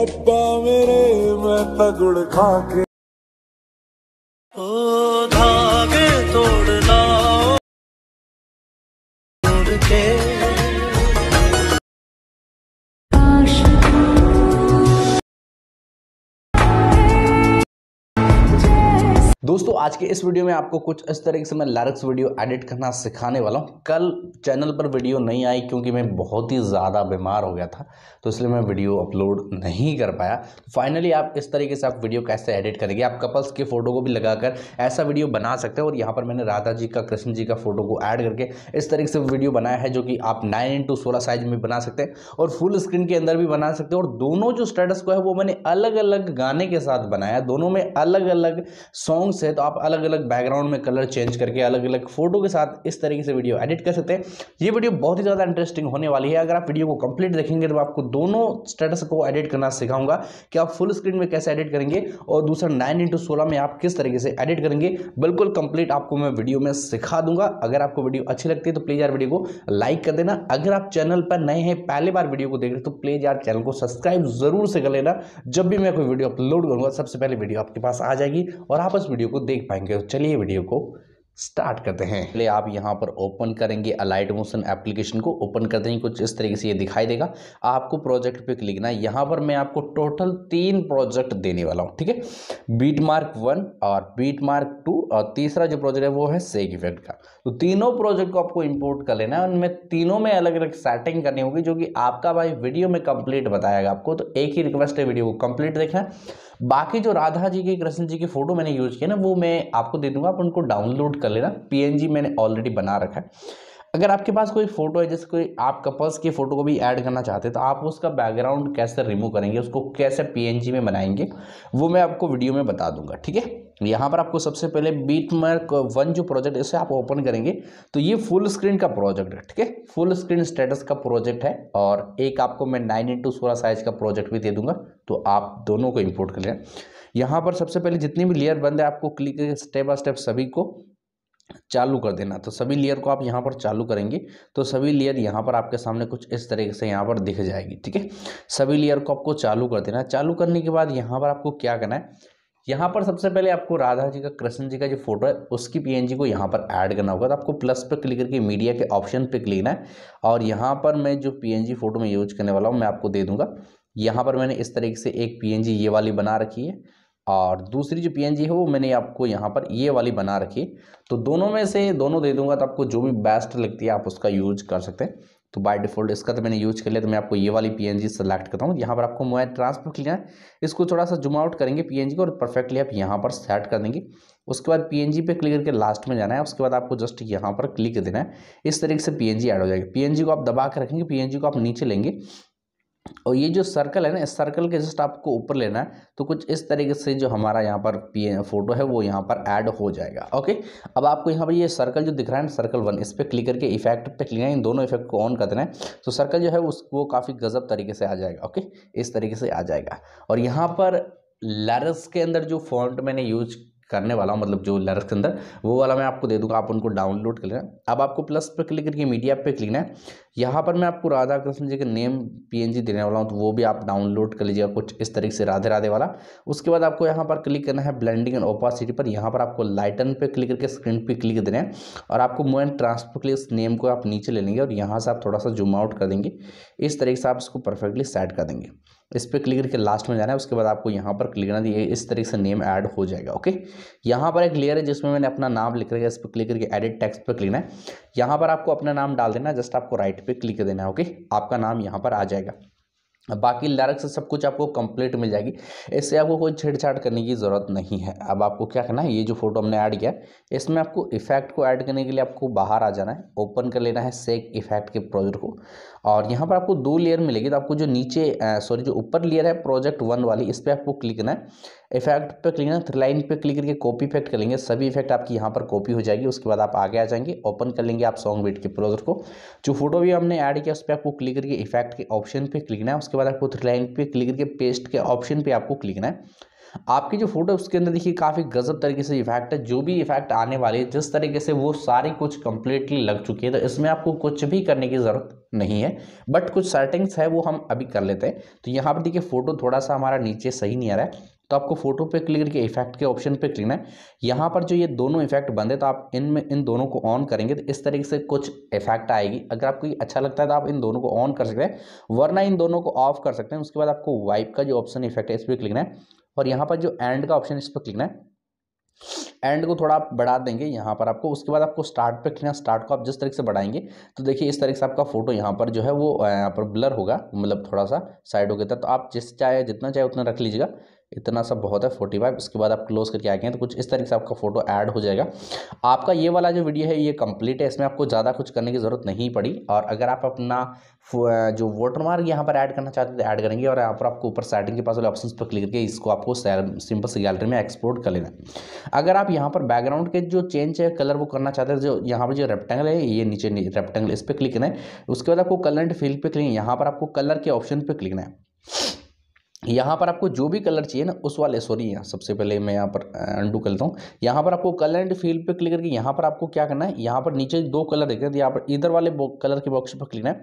अब्बा मेरे मैं तगुड़ खा के दोस्तों, आज के इस वीडियो में आपको कुछ इस तरीके से मैं लारक्स वीडियो एडिट करना सिखाने वाला हूँ। कल चैनल पर वीडियो नहीं आई क्योंकि मैं बहुत ही ज़्यादा बीमार हो गया था तो इसलिए मैं वीडियो अपलोड नहीं कर पाया। तो फाइनली आप इस तरीके से आप वीडियो कैसे एडिट करेंगे, आप कपल्स के फ़ोटो को भी लगाकर ऐसा वीडियो बना सकते हैं और यहाँ पर मैंने राधा जी का, कृष्ण जी का फ़ोटो को ऐड करके इस तरीके से वीडियो बनाया है जो कि आप नाइन इंटू सोलह साइज़ में बना सकते हैं और फुल स्क्रीन के अंदर भी बना सकते हैं। और दोनों जो स्टेटस को है, वो मैंने अलग अलग गाने के साथ बनाया। दोनों में अलग अलग सॉन्ग्स है तो आप अलग अलग बैकग्राउंड में कलर चेंज करके अलग अलग फ़ोटो के साथ इस तरीके से वीडियो एडिट कर सकते हैं। ये वीडियो बहुत ही ज़्यादा इंटरेस्टिंग होने वाली है। अगर आप वीडियो को कंप्लीट देखेंगे तो आपको दोनों स्टेटस को एडिट करना सिखाऊँगा कि आप फुल स्क्रीन में कैसे एडिट करेंगे और दूसरा नाइन इंटू सोलह में आप किस तरीके से एडिट करेंगे, बिल्कुल कंप्लीट आपको मैं वीडियो में सिखा दूँगा। अगर आपको वीडियो अच्छी लगती है तो प्लीज़ यार वीडियो को लाइक कर देना। अगर आप चैनल पर नए हैं, पहली बार वीडियो को देख रहे तो प्लीज़ यार चैनल को सब्सक्राइब ज़रूर से कर लेना। जब भी मैं कोई वीडियो अपलोड करूँगा, सबसे पहले वीडियो आपके पास आ जाएगी और आप उस वीडियो को देख पाएँगे। तो चलिए वीडियो को स्टार्ट करते हैं। पहले आप यहाँ पर ओपन करेंगे अलाइट मोशन एप्लीकेशन को। ओपन करते हैं कुछ इस तरीके से ये दिखाई देगा। आपको प्रोजेक्ट पे क्लिक है। यहाँ पर मैं आपको टोटल तीन प्रोजेक्ट देने वाला हूँ, ठीक है? बीट मार्क वन और बीट मार्क टू और तीसरा जो प्रोजेक्ट है वो है सेक इफ़ेक्ट का। तो तीनों प्रोजेक्ट को आपको इंपोर्ट कर लेना है। उनमें तीनों में अलग अलग सेटिंग करनी होगी, जो कि आपका भाई वीडियो में कंप्लीट बताएगा आपको। तो एक ही रिक्वेस्ट है वीडियो को कंप्लीट देखना बाकी जो राधा जी के, कृष्ण जी की फ़ोटो मैंने यूज़ किया ना, वो मैं आपको दे दूँगा, आप उनको डाउनलोड कर लेना। पीएनजी मैंने ऑलरेडी बना रखा है। अगर आपके पास कोई फ़ोटो है, जैसे कोई आप कपल्स की फ़ोटो को भी ऐड करना चाहते हैं तो आप उसका बैकग्राउंड कैसे रिमूव करेंगे, उसको कैसे पीएनजी में बनाएँगे, वो मैं आपको वीडियो में बता दूँगा, ठीक है? यहाँ पर आपको सबसे पहले बीट मार्क वन जो प्रोजेक्ट इसे आप ओपन करेंगे। तो ये फुल स्क्रीन का प्रोजेक्ट है, ठीक है? फुल स्क्रीन स्टेटस का प्रोजेक्ट है और एक आपको मैं नाइन इंटू सोलह साइज़ का प्रोजेक्ट भी दे दूँगा तो आप दोनों को इम्पोर्ट कर लें। यहाँ पर सबसे पहले जितनी भी लेयर बंद है, आपको क्लिक करके स्टेप बाय स्टेप सभी को चालू कर देना। तो सभी लेयर को आप यहाँ पर चालू करेंगे तो सभी लेयर यहाँ पर आपके सामने कुछ इस तरीके से यहाँ पर दिख जाएगी, ठीक है? सभी लेयर को आपको चालू कर देना चालू करने के बाद यहाँ पर आपको क्या करना है? यहाँ पर सबसे पहले आपको राधा जी का, कृष्ण जी का जो फ़ोटो है, उसकी पीएनजी को यहाँ पर ऐड करना होगा। तो आपको प्लस पर क्लिक करके मीडिया के ऑप्शन पे क्लिक है। और यहाँ पर मैं जो पीएनजी फ़ोटो में यूज़ करने वाला हूँ, मैं आपको दे दूँगा। यहाँ पर मैंने इस तरीके से एक पीएनजी ये वाली बना रखी है। और दूसरी जो पीएनजी है, वो मैंने आपको यहाँ पर ये वाली बना रखी तो दोनों में से दोनों दे दूँगा तो आपको जो भी बेस्ट लगती है, आप उसका यूज़ कर सकते हैं। तो बाय डिफ़ॉल्ट इसका तो मैंने यूज़ कर लिया तो मैं आपको ये वाली पीएनजी सेलेक्ट करता हूँ। यहाँ पर आपको मोबाइल ट्रांसफ़र क्लिक है इसको थोड़ा सा जूम आउट करेंगे पीएनजी को और परफेक्टली आप यहाँ पर सेट कर देंगे। उसके बाद पीएनजी पे क्लिक करके लास्ट में जाना है, उसके बाद आपको जस्ट यहाँ पर क्लिक देना है। इस तरीके से पीएनजी ऐड हो जाएगी। पीएनजी को आप दबा कर रखेंगे पीएनजी को आप नीचे लेंगे। और ये जो सर्कल है ना, इस सर्कल के जस्ट आपको ऊपर लेना है तो कुछ इस तरीके से जो हमारा यहाँ पर पी फ़ोटो है, वो यहाँ पर ऐड हो जाएगा ओके अब आपको यहाँ पर ये सर्कल जो दिख रहा है ना सर्कल वन इस पर क्लिक करके इफ़ेक्ट पे क्लिक इन दोनों इफ़ेक्ट को ऑन कर देना है। तो सर्कल जो है, उस, वो काफ़ी गजब तरीके से आ जाएगा ओके इस तरीके से आ जाएगा। और यहाँ पर लरस के अंदर जो फॉन्ट मैंने यूज़ करने वाला हूँ मतलब जो लर्स के अंदर, वो वाला मैं आपको दे दूँगा, आप उनको डाउनलोड कर लेना। अब आपको प्लस पर क्लिक करके मीडिया पे क्लिक है। यहाँ पर मैं आपको राधा कृष्ण जी के नेम पीएनजी देने वाला हूँ तो वो भी आप डाउनलोड कर लीजिएगा कुछ इस तरीके से राधे राधे वाला। उसके बाद आपको यहाँ पर क्लिक करना है ब्लेंडिंग एंड ओपासिटी पर। यहाँ पर आपको लाइटन पे क्लिक करके स्क्रीन पे क्लिक देना है और आपको मोबाइल ट्रांसफ़र के लिए इस नेम को आप नीचे ले लेंगे और यहाँ से आप थोड़ा सा जूम आउट कर देंगे। इस तरीके से आप इसको परफेक्टली सेट कर देंगे। इस पर क्लिक करके लास्ट में जाना है, उसके बाद आपको यहाँ पर क्लिक करना ये इस तरीके से नेम ऐड हो जाएगा ओके यहाँ पर एक लेयर है जिसमें मैंने अपना नाम लिख रखा है, इस पर क्लिक करके एडिट टेक्स्ट पर क्लिक है। यहाँ पर आपको अपना नाम डाल देना जस्ट आपको राइट क्लिक कर देना है ओके आपका नाम यहाँ पर आ जाएगा। बाकी लारक से सब कुछ आपको कंप्लीट मिल जाएगी। इससे आपको कोई छेड़छाड़ करने की ज़रूरत नहीं है। अब आपको क्या करना है, ये जो फ़ोटो हमने ऐड किया, इसमें आपको इफ़ेक्ट को ऐड करने के लिए आपको बाहर आ जाना है। ओपन कर लेना है सेक इफ़ेक्ट के प्रोजेक्ट को। और यहाँ पर आपको दो लेयर मिलेगी। तो आपको जो नीचे सॉरी जो ऊपर लेयर है प्रोजेक्ट वन वाली, इस पर आपको क्लिक करना है। इफ़ेक्ट पे क्लिक करना थ्री लाइन पे क्लिक करके कॉपी इफ़ेक्ट कर लेंगे, सभी इफ़ेक्ट आपकी यहाँ पर कॉपी हो जाएगी, उसके बाद आप आगे आ जाएँगे, ओपन कर लेंगे आप सॉन्ग बीट के प्रोजेक्ट को। जो फ़ोटो भी हमने ऐड किया, उस पर आपको क्लिक करके इफ़ेक्ट के ऑप्शन पे क्लिक करना है, उसके बाद आपको थ्री लाइन पे क्लिक करके पेस्ट के ऑप्शन पे आपको क्लिक करना है। आपकी जो फ़ोटो उसके अंदर देखिए काफ़ी गजब तरीके से इफ़ेक्ट है, जो भी इफ़ेक्ट आने वाले जिस तरीके से वो सारी कुछ कंप्लीटली लग चुकी है तो इसमें आपको कुछ भी करने की ज़रूरत नहीं है बट कुछ सेटिंग्स है, वो हम अभी कर लेते हैं। तो यहाँ पर देखिए फ़ोटो थोड़ा सा हमारा नीचे सही नहीं आ रहा है तो आपको फ़ोटो पे क्लिक करके इफ़ेक्ट के ऑप्शन पे क्लिक है। यहाँ पर जो ये दोनों इफ़ेक्ट बंद है तो आप इनमें इन दोनों को ऑन करेंगे तो इस तरीके से कुछ इफ़ेक्ट आएगी। अगर आपको ये अच्छा लगता है तो आप इन दोनों को ऑन कर सकते हैं, वरना इन दोनों को ऑफ़ कर सकते हैं। उसके बाद आपको वाइप का जो ऑप्शन इफ़ेक्ट है, इस पर क्लिक है। और यहाँ पर जो एंड का ऑप्शन इस पर क्लिक है। एंड को थोड़ा आप बढ़ा देंगे यहाँ पर आपको। उसके बाद आपको स्टार्ट पे क्लिक स्टार्ट को आप जिस तरीके से बढ़ाएँगे तो देखिए इस तरीके से आपका फ़ोटो यहाँ पर जो है वो यहाँ पर ब्लर होगा मतलब थोड़ा सा साइड हो गया था। तो आप जिस चाहे, जितना चाहे उतना रख लीजिएगा। इतना सा बहुत है फोर्टी फाइव उसके बाद आप क्लोज करके आएँगे तो कुछ इस तरीके से आपका फ़ोटो ऐड हो जाएगा। आपका ये वाला जो वीडियो है, ये कंप्लीट है, इसमें आपको ज़्यादा कुछ करने की ज़रूरत नहीं पड़ी। और अगर आप अपना जो वोटर मार्क यहाँ पर ऐड करना चाहते हैं तो ऐड करेंगे और यहाँ पर आपको ऊपर सेटिंग के पास वाले ऑप्शन पर क्लिक करके इसको आपको सिंपल से गैलरी में एक्सपोर्ट कर लेना अगर आप यहाँ पर बैकग्राउंड के जो चेंज है कलर वो करना चाहते हैं, जो यहाँ पर जो रेप्टेंगल है, ये नीचे रेप्टेंगल इस पर क्लिक करना है। उसके बाद आपको कलर एंड फ़ील्ड पे क्लिक यहाँ पर आपको कलर के ऑप्शन पर क्लिक करना है। यहाँ पर आपको जो भी कलर चाहिए ना, उस वाले सॉरी यहाँ सबसे पहले मैं यहाँ पर अंडू कर लेता हूँ। यहाँ पर आपको कलर एंड फ़ील्ड पे क्लिक करके यहाँ पर आपको क्या करना है, यहाँ पर नीचे दो कलर देख रहे यहाँ पर इधर वाले कलर के बॉक्स पर क्लिक है।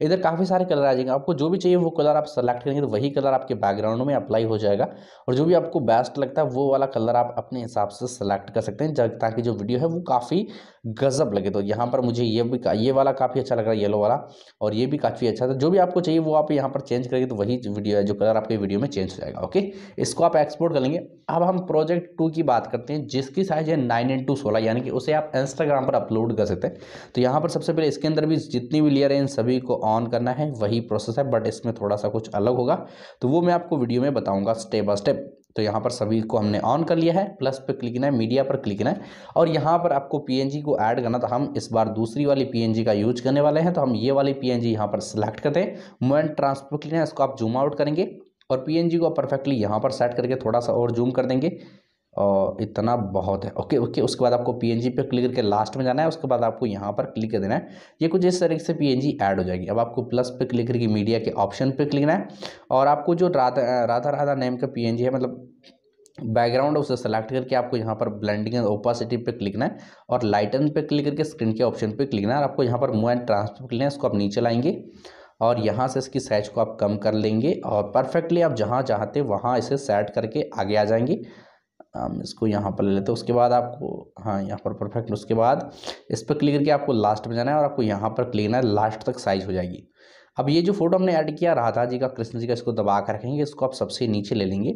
इधर काफ़ी सारे कलर आ जाएँगे। आपको जो भी चाहिए वो कलर आप सेलेक्ट करेंगे तो वही कलर आपके बैकग्राउंड में अप्लाई हो जाएगा। और जो भी आपको बेस्ट लगता है, वो वाला कलर आप अपने हिसाब से सेलेक्ट कर सकते हैं ताकि जो वीडियो है वो काफ़ी गजब लगे। तो यहाँ पर मुझे ये भी ये वाला काफ़ी अच्छा लग रहा है येलो वाला, और ये भी काफ़ी अच्छा था। जो भी आपको चाहिए वो आप यहाँ पर चेंज करेंगे तो वही वीडियो है जो कलर आपके वीडियो में चेंज हो जाएगा ओके इसको आप एक्सपोर्ट कर लेंगे। अब हम प्रोजेक्ट टू की बात करते हैं, जिसकी साइज़ है नाइन इंटू सोलह, यानी कि उसे आप इंस्टाग्राम पर अपलोड कर सकते हैं। तो यहाँ पर सबसे पहले इसके अंदर भी जितनी भी लेयर है, इन सभी को ऑन करना है, वही प्रोसेस है बट इसमें थोड़ा सा कुछ अलग होगा। तो वो मैं आपको वीडियो में बताऊँगा स्टेप बाय स्टेप तो यहाँ पर सभी को हमने ऑन कर लिया है प्लस पर क्लिक करना है मीडिया पर क्लिक करना है। और यहाँ पर आपको पीएनजी को ऐड करना तो हम इस बार दूसरी वाली पीएनजी का यूज़ करने वाले हैं। तो हम ये वाली पीएनजी यहाँ पर सिलेक्ट करते हैं। मोमेंट ट्रांसफ़र क्लिक है, इसको आप जूम आउट करेंगे। और पीएनजी को परफेक्टली यहाँ पर सेट करके थोड़ा सा और जूम कर देंगे। और इतना बहुत है। ओके ओके, उसके बाद आपको पीएनजी पे क्लिक करके लास्ट में जाना है, उसके बाद आपको यहाँ पर क्लिक कर देना है। ये कुछ इस तरीके से पीएनजी ऐड हो जाएगी। अब आपको प्लस पे क्लिक करके मीडिया के ऑप्शन पे क्लिक करना है और आपको जो राधा राधा राधा नेम का पीएनजी है मतलब बैकग्राउंड उसे सेलेक्ट करके आपको यहाँ पर ब्लेंडिंग एंड ओपासिटी पे क्लिक करना है और लाइटन पे क्लिक करके स्क्रीन के ऑप्शन पे क्लिक करना है। आपको यहाँ पर मूव एंड ट्रांसफ़र क्लिक है, इसको आप नीचे लाएँगे और यहाँ से इसकी साइज़ को आप कम कर लेंगे और परफेक्टली आप जहाँ चाहते वहाँ इसे सेट करके आगे आ जाएँगे। हम इसको यहाँ पर ले लेते हैं। उसके बाद आपको हाँ यहाँ पर परफेक्ट उसके बाद इस पर क्लिक करके आपको लास्ट में जाना है और आपको यहाँ पर क्लिक करना है। लास्ट तक साइज़ हो जाएगी। अब ये जो फ़ोटो हमने ऐड किया, राधा जी का, कृष्ण जी का, इसको दबा कर रखेंगे, इसको आप सबसे नीचे ले लेंगे।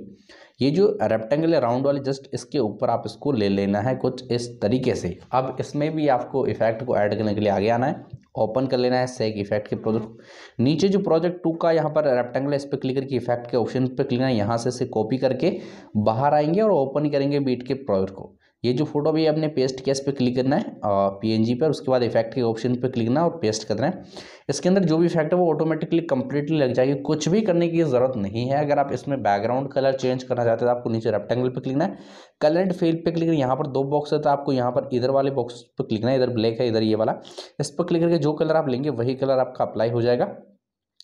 ये जो रेक्टेंगल है राउंड वाले जस्ट इसके ऊपर आप इसको ले लेना है कुछ इस तरीके से। अब इसमें भी आपको इफ़ेक्ट को ऐड करने के लिए आगे आना है। ओपन कर लेना है सेक इफ़ेक्ट के प्रोजेक्ट नीचे जो प्रोजेक्ट टू का यहाँ पर रेक्टेंगल इस पर क्लिक करके इफ़ेक्ट के ऑप्शन पर क्लिक करना है, यहाँ से इसे कॉपी करके बाहर आएँगे और ओपन करेंगे बीट के प्रोजेक्ट को। ये जो फ़ोटो भी आपने पेस्ट किया, इस पर क्लिक करना है पीएनजी पर उसके बाद इफ़ेक्ट के ऑप्शन पर क्लिक करना है और पेस्ट करना है। इसके अंदर जो भी इफ़ेक्ट है, वो ऑटोमेटिकली कंप्लीटली लग जाएगी। कुछ भी करने की ज़रूरत नहीं है। अगर आप इसमें बैकग्राउंड कलर चेंज करना चाहते हैं तो आपको नीचे रेक्टेंगल पर क्लिक करना है। कलर एंड फ़ील्ड पर क्लिक करना यहाँ पर दो बॉक्स है तो आपको यहाँ पर इधर वाले बॉक्स पर क्लिक करना है। इधर ब्लैक है, इधर ये वाला। इस पर क्लिक करके जो कलर आप लेंगे, वही कलर आपका अप्लाई हो जाएगा।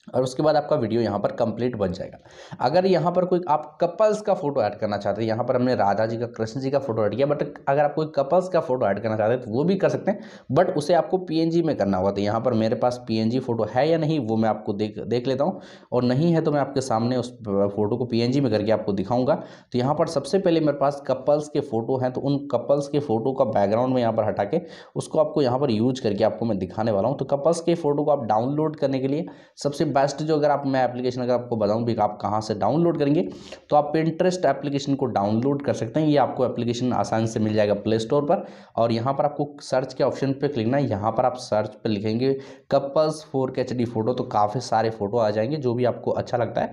और उसके बाद आपका वीडियो यहाँ पर कंप्लीट बन जाएगा। अगर यहाँ पर कोई, आप कपल्स का फ़ोटो ऐड करना चाहते हैं, यहाँ पर हमने राधा जी का, कृष्ण जी का फ़ोटो ऐड किया बट अगर आप कोई कपल्स का फ़ोटो ऐड करना चाहते हैं तो वो भी कर सकते हैं बट उसे आपको पीएनजी में करना होगा। तो यहाँ पर मेरे पास पीएनजी फ़ोटो है या नहीं, वो मैं आपको देख देख लेता हूँ, और नहीं है तो मैं आपके सामने उस फ़ोटो को पीएनजी में करके आपको दिखाऊँगा। तो यहाँ पर सबसे पहले मेरे पास कपल्स के फ़ोटो हैं तो उन कपल्स के फ़ोटो का बैकग्राउंड में यहाँ पर हटा के, उसको आपको यहाँ पर यूज़ करके आपको मैं दिखाने वाला हूँ। तो कपल्स के फ़ोटो को आप डाउनलोड करने के लिए सबसे बेस्ट जो अगर आप, मैं एप्लीकेशन अगर आपको बताऊँ भी, आप कहाँ से डाउनलोड करेंगे तो आप पिंटरेस्ट एप्लीकेशन को डाउनलोड कर सकते हैं। ये आपको एप्लीकेशन आसान से मिल जाएगा प्ले स्टोर पर। और यहाँ पर आपको सर्च के ऑप्शन पर क्लिक ना यहाँ पर आप सर्च पर लिखेंगे couples four K H photo तो काफ़ी सारे फ़ोटो आ जाएँगे, जो भी आपको अच्छा लगता है।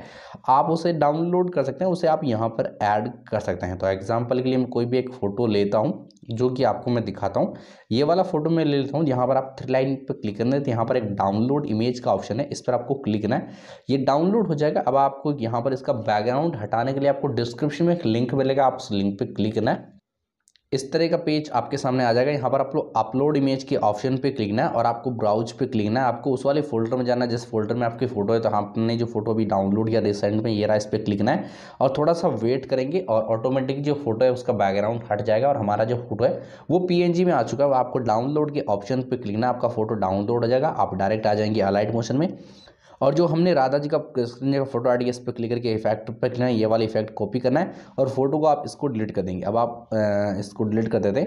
आप उसे डाउनलोड कर सकते हैं, उसे आप यहाँ पर ऐड कर सकते हैं। तो एग्ज़ाम्पल के लिए मैं कोई भी एक फ़ोटो लेता हूँ, जो कि आपको मैं दिखाता हूँ। ये वाला फ़ोटो मैं ले लेता हूँ। यहाँ पर आप थ्री लाइन पर क्लिक करना है तो यहाँ पर एक डाउनलोड इमेज का ऑप्शन है। इस पर आपको क्लिक करना है। ये डाउनलोड हो जाएगा। अब आपको यहाँ पर इसका बैकग्राउंड हटाने के लिए आपको डिस्क्रिप्शन में एक लिंक मिलेगा। आप उस लिंक पर क्लिक करना है। इस तरह का पेज आपके सामने आ जाएगा। यहाँ पर आप लोग अपलोड इमेज के ऑप्शन पे क्लिक करना है और आपको ब्राउज पे क्लिक करना है। आपको उस वाले फोल्डर में जाना है। जिस फोल्डर में आपकी फ़ोटो है तो आपने जो फ़ोटो अभी डाउनलोड किया रिसेंट में, ये रहा इस पर क्लिक करना है। और थोड़ा सा वेट करेंगे और ऑटोमेटिक जो फ़ोटो है, उसका बैकग्राउंड हट जाएगा और हमारा जो फ़ोटो है, वो पीएनजी में आ चुका है। आपको डाउनलोड के ऑप्शन पर क्लिक करना आपका फ़ोटो डाउनलोड हो जाएगा। आप डायरेक्ट आ जाएँगे अलाइट मोशन में। और जो हमने राधा जी का कृष्ण का फ़ोटो आएगी इस पर क्लिक करके इफ़ेक्ट पर क्लिक है, ये वाला इफ़ेक्ट कॉपी करना है और फ़ोटो को आप इसको डिलीट कर देंगे। अब आप इसको डिलीट कर देते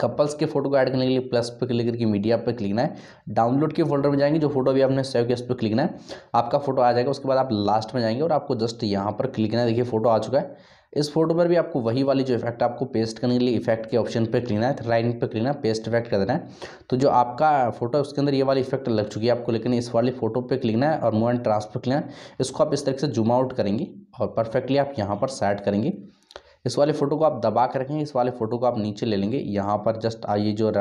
कपल्स के फ़ोटो को ऐड करने के लिए प्लस पर क्लिक करके मीडिया पर क्लिक करना है। डाउनलोड के फोल्डर में जाएँगे, जो फ़ोटो भी आपने सेव किया उस पर क्लिक करना है। आपका फ़ोटो आ जाएगा, उसके बाद आप लास्ट में जाएँगे और आपको जस्ट यहाँ पर क्लिक करना है। देखिए फ़ोटो आ चुका है। इस फ़ोटो पर भी आपको वही वाली जो इफ़ेक्ट आपको पेस्ट करने के लिए इफ़ेक्ट के ऑप्शन पर क्लिक है राइट पर क्लिक है पेस्ट इफ़ेक्ट कर देना है। तो जो आपका फ़ोटो है, उसके अंदर ये वाली इफ़ेक्ट लग चुकी है आपको, लेकिन इस वाली फ़ोटो पर क्लिक है और मूव एंड ट्रांसफ़र क्लिक है। इसको आप इस तरीके से जूम आउट करेंगे और परफेक्टली आप यहाँ पर सेट करेंगे। इस वाले फ़ोटो को आप दबा कर रखेंगे, इस वाले फ़ोटो को आप नीचे ले लेंगे। यहाँ पर जस्ट आइए जो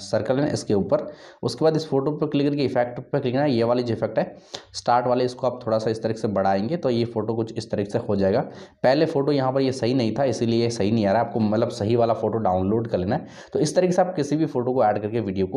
सर्कल है इसके ऊपर। उसके बाद इस फ़ोटो पर क्लिक करके इफ़ेक्ट पर क्लिक करना, ये वाली जो इफ़ेक्ट है स्टार्ट वाले, इसको आप थोड़ा सा इस तरीके से बढ़ाएँगे तो ये फ़ोटो कुछ इस तरीके से हो जाएगा। पहले फ़ोटो यहाँ पर ये सही नहीं था, इसीलिए ये सही नहीं आ रहा। आपको मतलब सही वाला फ़ोटो डाउनलोड कर लेना है। तो इस तरीके से आप किसी भी फ़ोटो को ऐड करके वीडियो को